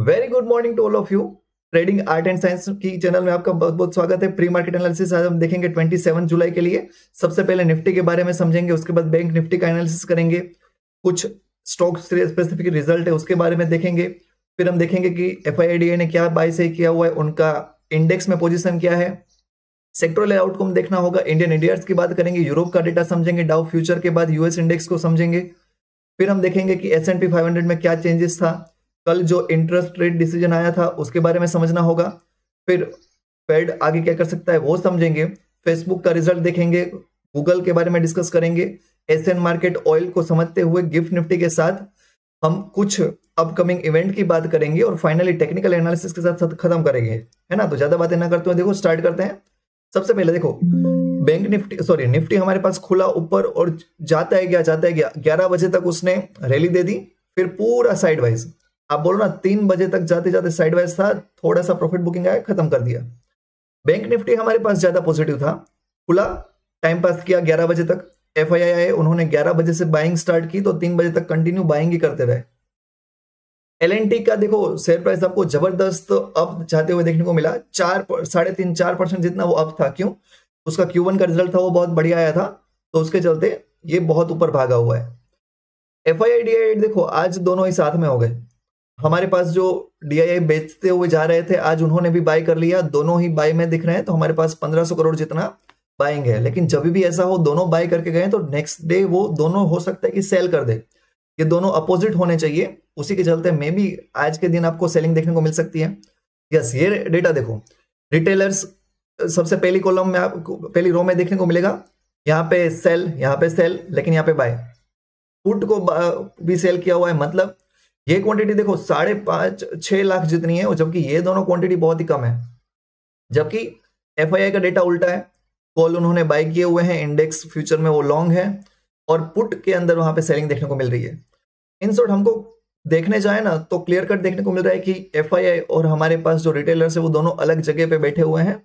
Very good morning to all of you trading art and science की channel में आपका बहुत बहुत स्वागत है। प्री मार्केट एनालिसिस आज हम देखेंगे 27 जुलाई के लिए। सबसे पहले निफ्टी के बारे में समझेंगे, उसके बाद बैंक निफ्टी का एनालिसिस करेंगे। कुछ स्टॉक स्पेसिफिक रिज़ल्ट है, उसके बारे में देखेंगे। फिर हम देखेंगे कि एफ़ ने क्या बाय से किया हुआ है, उनका इंडेक्स में पोजिशन क्या है। सेक्टरल आउटकम देखना होगा इंडियन इंडियर्स की बात करेंगे यूरोप का डेटा समझेंगे डाउ फ्यूचर के बाद यूएस इंडेक्स को समझेंगे। फिर हम देखेंगे कि एस एंड पी में क्या चेंजेस था। कल जो इंटरेस्ट रेट डिसीज़न आया था, उसके बारे में समझना होगा। फिर फेड आगे क्या कर सकता है, वो समझेंगे। फेसबुक का रिज़ल्ट देखेंगे गूगल के बारे में डिस्कस करेंगे। एशियन मार्केट ऑयल को समझते हुए गिफ्ट निफ्टी के साथ हम कुछ अपकमिंग इवेंट की बात करेंगे और फाइनली टेक्निकल एनालिसिस के साथ खत्म करेंगे। है ना? तो ज़्यादा बातें ना करते हुए देखो स्टार्ट करते हैं। सबसे पहले देखो बैंक निफ्टी सॉरी निफ्टी हमारे पास खुला ऊपर और जाता है क्या? जाता है गया ग्यारह बजे तक उसने रैली दे दी, फिर पूरा साइड वाइज आप बोलो ना, तीन बजे तक जाते जाते साइडवाइज था, थोड़ा सा प्रॉफिट बुकिंग आया, खत्म कर दिया। बैंक निफ्टी हमारे पास ज़्यादा पॉजिटिव था। खुला टाइम पास किया ग्यारह बजे तक। एफ़ आई आई उन्होंने ग्यारह बजे से बाइंग स्टार्ट की तो तीन बजे तक कंटिन्यू बाइंग ही करते रहे। एलएनटी का देखो शेयर प्राइस आपको ज़बरदस्त अप जाते हुए देखने को मिला। चार साढ़े तीन, चार परसेंट जितना वो अप था, क्यों? उसका क्यू का रिज़ल्ट था, वो बहुत बढ़िया आया था। तो उसके चलते ये बहुत ऊपर भागा हुआ है। एफ़ आई देखो, आज दोनों ही साथ में हो गए। हमारे पास जो डी बेचते हुए जा रहे थे, आज उन्होंने भी बाय कर लिया। दोनों ही बाय में दिख रहे हैं तो हमारे पास 1500 करोड़ जितना बाइंग है। लेकिन जब भी ऐसा हो, दोनों बाय करके गए तो नेक्स्ट डे वो दोनों हो सकता है कि सेल कर दे। ये दोनों अपोजिट होने चाहिए। उसी के चलते मे भी आज के दिन आपको सेलिंग देखने को मिल सकती है। यस ये डेटा देखो। रिटेलर्स सबसे पहली कॉलम में आप पहली रो में देखने को मिलेगा। यहाँ पे सेल यहाँ पे सेल लेकिन यहाँ पे बाय पुट को भी सेल किया हुआ है मतलब ये क्वांटिटी देखो, साढ़े पाँच, छह लाख जितनी है, जबकि ये दोनों क्वांटिटी बहुत ही कम है। जबकि एफआईआई का डेटा उल्टा है। कॉल उन्होंने बाय किए हुए हैं इंडेक्स फ्यूचर में वो लॉन्ग है, और पुट के अंदर वहाँ पे सेलिंग देखने को मिल रही है। इन शॉर्ट हमको देखने जाए ना तो क्लियर कट देखने को मिल रहा है कि एफआईआई और हमारे पास जो रिटेलर्स है, वो दोनों अलग जगह पे बैठे हुए हैं।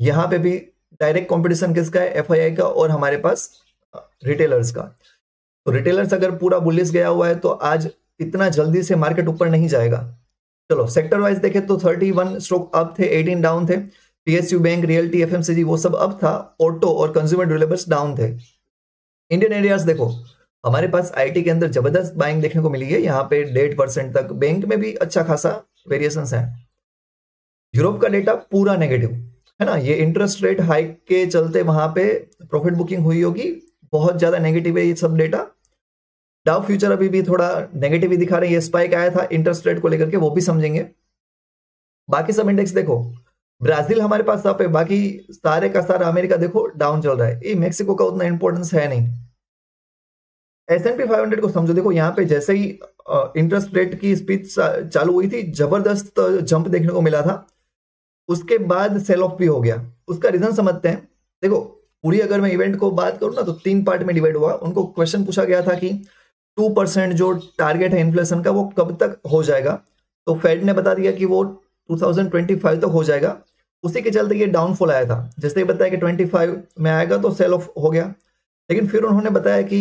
यहाँ पे भी डायरेक्ट कॉम्पिटिशन किसका है? एफआईआई का और हमारे पास रिटेलर्स का। तो रिटेलर्स अगर पूरा बुलिस गया हुआ है तो आज इतना जल्दी से मार्केट ऊपर नहीं जाएगा। चलो सेक्टर वाइज देखे तो 31 स्ट्रोक अप थे 18 डाउन थे। पीएसयू बैंक रियल्टी एफएमसीजी वो सब अप था ऑटो और कंज्यूमर ड्यूरेबल्स डाउन थे। इंडियन एरियाज़ देखो, हमारे पास आईटी के अंदर ज़बरदस्त बाइंग देखने को मिली है। यहाँ पे डेढ़ परसेंट तक बैंक में भी अच्छा खासा वेरिएशन है। यूरोप का डेटा पूरा नेगेटिव है ना? ये इंटरेस्ट रेट हाइक के चलते वहाँ पे प्रॉफिट बुकिंग हुई होगी। बहुत ज़्यादा नेगेटिव है ये सब डेटा डाउ फ्यूचर अभी भी थोड़ा नेगेटिव ही दिखा रहे हैं। स्पाइक आया था इंटरेस्ट रेट को लेकर के, वो भी समझेंगे। बाकी सब इंडेक्स देखो। ब्राज़ील हमारे पास सब है, बाकी सारे का सारा अमेरिका देखो डाउन चल रहा है। ये मेक्सिको का उतना इंपॉर्टेंस है नहीं। S and P five hundred को समझो। देखो, यहाँ पे जैसे ही इंटरेस्ट रेट की स्पीच चालू हुई थी, ज़बरदस्त जंप देखने को मिला था। उसके बाद सेल ऑफ़ भी हो गया। उसका रीजन समझते हैं। देखो, पूरी अगर मैं इवेंट को बात करूँ ना तो तीन पार्ट में डिवाइड हुआ। उनको क्वेश्चन पूछा गया था कि टू परसेंट जो टारगेट है इन्फ्लेशन का वो कब तक हो जाएगा? तो फेड ने बता दिया कि वो 2025 तक हो जाएगा। उसी के चलते ये डाउनफॉल आया था। जैसे ही बताया कि 25 में आएगा तो सेल ऑफ़ हो गया। लेकिन फिर उन्होंने बताया कि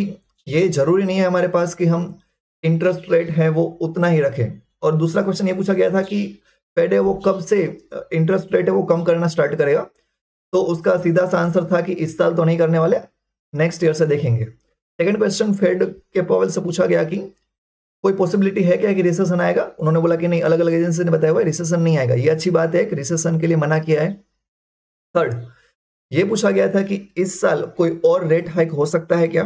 ये ज़रूरी नहीं है हमारे पास कि हम इंटरेस्ट रेट है वो उतना ही रखें। और दूसरा क्वेश्चन ये पूछा गया था कि फेड है वो कब से इंटरेस्ट रेट है वो कम करना स्टार्ट करेगा? तो उसका सीधा सा आंसर था कि इस साल तो नहीं करने वाले नेक्स्ट ईयर से देखेंगे। सेकंड क्वेश्चन फेड के पॉवल से पूछा गया कि कोई पॉसिबिलिटी है क्या कि रिसेशन आएगा? उन्होंने बोला कि नहीं अलग अलग एजेंसी ने बताया हुआ रिसेशन नहीं आएगा। ये अच्छी बात है कि रिसेशन के लिए मना किया है। थर्ड ये पूछा गया था कि इस साल कोई और रेट हाइक हो सकता है क्या?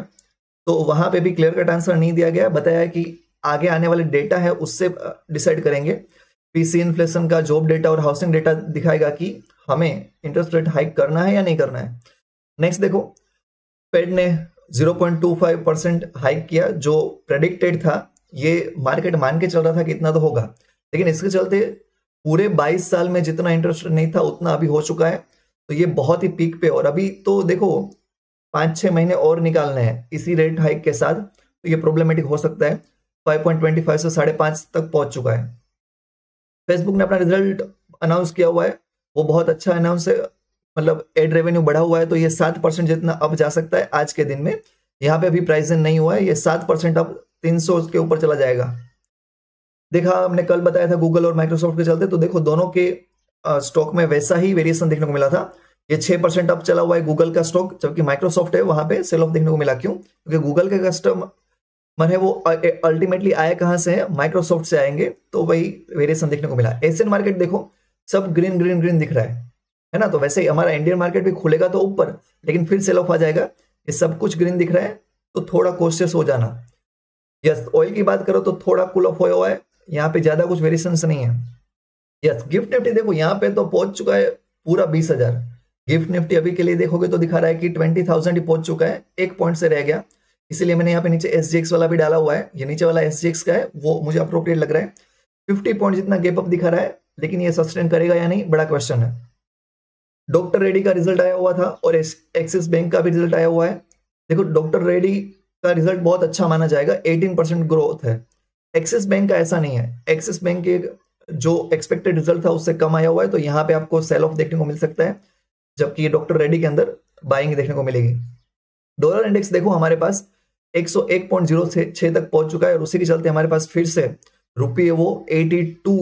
तो वहाँ पे भी क्लियर कट आंसर नहीं दिया गया। बताया कि आगे आने वाले डेटा है, उससे डिसाइड करेंगे। पीसी इन्फ्लेशन का जॉब डेटा और हाउसिंग डेटा दिखाएगा कि हमें इंटरेस्ट रेट हाइक करना है या नहीं करना है। नेक्स्ट देखो फेड ने 0.25 परसेंट हाइक किया, जो प्रेडिक्टेड था, ये मार्केट मान के चल रहा था कि इतना तो होगा। लेकिन इसके चलते पूरे 22 साल में जितना इंटरेस्ट नहीं था, उतना अभी हो चुका है। तो ये बहुत ही पीक पे और अभी तो देखो पाँच छह महीने और निकालने हैं इसी रेट हाइक के साथ। तो ये प्रॉब्लमेटिक हो सकता है। 5.25 से साढ़े पाँच तक पहुँच चुका है। फेसबुक ने अपना रिज़ल्ट अनाउंस किया हुआ है। वो बहुत अच्छा अनाउंस मतलब एड रेवेन्यू बढ़ा हुआ है तो ये सात परसेंट जितना अब जा सकता है आज के दिन में। यहाँ पे अभी प्राइस नहीं हुआ है, ये सात परसेंट अब तीन सौ के ऊपर चला जाएगा। देखा, हमने कल बताया था गूगल और माइक्रोसॉफ्ट के चलते तो देखो, दोनों के स्टॉक में वैसा ही वेरिएशन देखने को मिला था। ये छह परसेंट अप चला हुआ है गूगल का स्टॉक जबकि माइक्रोसॉफ्ट है, वहाँ पे सेल ऑफ़ देखने को मिला। क्यों? क्योंकि गूगल के कस्टमर है, वो अल्टीमेटली आए कहाँ से है? माइक्रोसॉफ्ट से आएँगे तो वही वेरिएशन देखने को मिला। एशियन मार्केट देखो, सब ग्रीन ग्रीन ग्रीन दिख रहा है। है ना? तो वैसे ही हमारा इंडियन मार्केट भी खुलेगा तो ऊपर, लेकिन फिर सेल ऑफ़ आ जाएगा। ये सब कुछ ग्रीन दिख रहा है तो थोड़ा कोशिश हो जाना। यस ऑयल की बात करो तो थोड़ा कूल ऑफ़ हुआ है, यहाँ पे ज़्यादा कुछ वेरिएशन नहीं है। यस गिफ्ट निफ्टी देखो, यहाँ पे तो पहुँच चुका है पूरा बीस हज़ार। गिफ्ट निफ्टी अभी के लिए देखोगे तो दिखा रहा है कि ट्वेंटी थाउज़ेंड ही पहुँच चुका है, एक पॉइंट से रह गया। इसीलिए मैंने यहाँ पे नीचे एसजीएक्स वाला भी डाला हुआ है। ये नीचे वाला एसजीएक्स का है, वो मुझे अप्रोप्रिएट लग रहा है। फिफ्टी पॉइंट जितना गेप अप दिखा रहा है, लेकिन ये सस्टेन करेगा या नहीं, बड़ा क्वेश्चन है। डॉक्टर रेड्डी का रिज़ल्ट आया हुआ था और एक्सिस बैंक का भी रिज़ल्ट आया हुआ है। देखो, डॉक्टर रेड्डी का रिज़ल्ट बहुत अच्छा माना जाएगा 18 परसेंट ग्रोथ है। एक्सिस बैंक का ऐसा नहीं है। एक्सिस बैंक के जो एक्सपेक्टेड रिज़ल्ट था उससे कम आया हुआ है तो यहाँ पे आपको सेल ऑफ़ देखने को मिल सकता है, जबकि डॉक्टर रेड्डी के अंदर बाइंग देखने को मिलेगी। डॉलर इंडेक्स देखो हमारे पास 101.06 तक पहुँच चुका है और उसी के चलते हमारे पास फिर से रुपये वो 82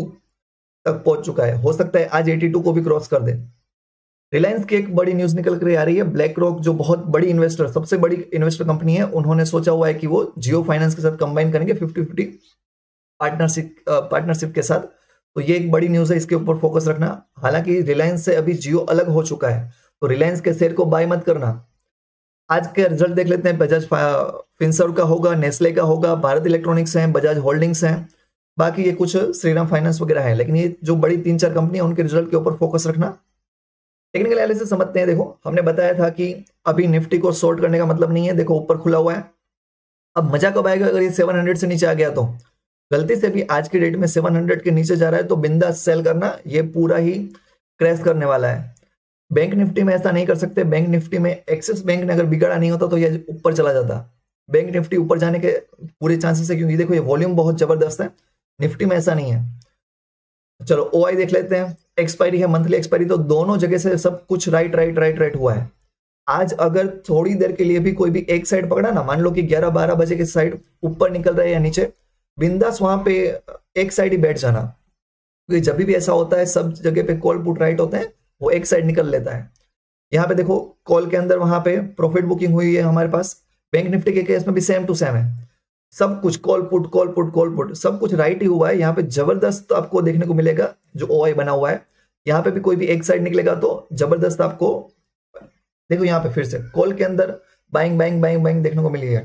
तक पहुँच चुका है। हो सकता है आज 82 को भी क्रॉस कर दे। रिलायंस की एक बड़ी न्यूज़ निकल कर आ रही है। ब्लैक रॉक जो बहुत बड़ी इन्वेस्टर सबसे बड़ी इन्वेस्टर कंपनी है, उन्होंने सोचा हुआ है कि वो जियो फाइनेंस के साथ कंबाइन करेंगे फिफ्टी फिफ्टी पार्टनरशिप पार्टनरशिप के साथ। तो ये एक बड़ी न्यूज़ है, इसके ऊपर फोकस रखना। हालाँकि रिलायंस से अभी जियो अलग हो चुका है तो रिलायंस के शेयर को बाय मत करना। आज के रिज़ल्ट देख लेते हैं बजाज फिंसर का होगा नेस्ले का होगा भारत इलेक्ट्रॉनिक्स है बजाज होल्डिंग्स है, बाकी ये कुछ श्रीराम फाइनेंस वगैरह है। लेकिन ये जो बड़ी तीन चार कंपनी है, उनके रिज़ल्ट के ऊपर फोकस रखना। टेक्निकल एनालिसिस समझते हैं, देखो, हमने बताया था कि अभी निफ्टी को शॉर्ट करने का मतलब नहीं है, देखो, ऊपर खुला हुआ है। अब मज़ा कब आएगा अगर ये 700 से नीचे आ गया तो? गलती से भी आज की डेट में 700 के नीचे जा रहा है तो बिंदा सेल करना, ये पूरा ही क्रैश करने वाला है। बैंक निफ्टी में ऐसा नहीं कर सकते बैंक निफ्टी में एक्सिस बैंक ने अगर बिगड़ा नहीं होता तो ये ऊपर चला जाता। बैंक निफ्टी ऊपर जाने के पूरे चांसेस है क्योंकि देखो, ये वॉल्यूम बहुत ज़बरदस्त है, निफ्टी में ऐसा नहीं है। चलो ओआई देख लेते हैं। एक्सपायरी है मंथली एक्सपायरी तो दोनों जगह से सब कुछ राइट राइट राइट राइट हुआ है। आज अगर थोड़ी देर के लिए भी कोई भी एक साइड पकड़ा ना, मान लो कि 11 12 बजे के साइड ऊपर निकल रहा है या नीचे, बिंदास वहाँ पे एक साइड ही बैठ जाना। क्योंकि जब भी ऐसा होता है, सब जगह पे कॉल पुट राइट होते हैं, वो एक साइड निकल लेता है। यहाँ पे देखो कॉल के अंदर वहाँ पे प्रॉफिट बुकिंग हुई है हमारे पास। बैंक निफ्टी के केस में भी सेम टू सेम है। सब कुछ call put call put call put सब कुछ राइट ही हुआ है। यहाँ पे ज़बरदस्त आपको देखने को मिलेगा जो ओ बना हुआ है। यहाँ पे भी कोई भी एक साइड निकलेगा तो ज़बरदस्त आपको देखो यहाँ पे फिर से कॉल के अंदर बाइंग बाइंग बाइंग बाइंग देखने को मिली है।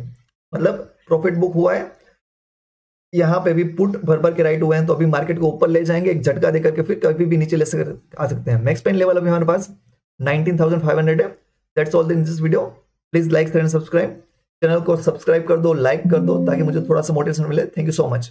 मतलब प्रॉफिट बुक हुआ है। यहाँ पे भी पुट भर भर के राइट हुए हैं तो अभी मार्केट को ऊपर ले जाएँगे एक झटका देकर के फिर कभी भी नीचे ले सक आ सकते हैं। मैक्स पेन लेवल अभी हमारे पास 19,500 है। That's all in this video please like and subscribe channel को सब्सक्राइब कर दो लाइक कर दो, ताकि मुझे थोड़ा सा मोटिवेशन मिले। Thank you so much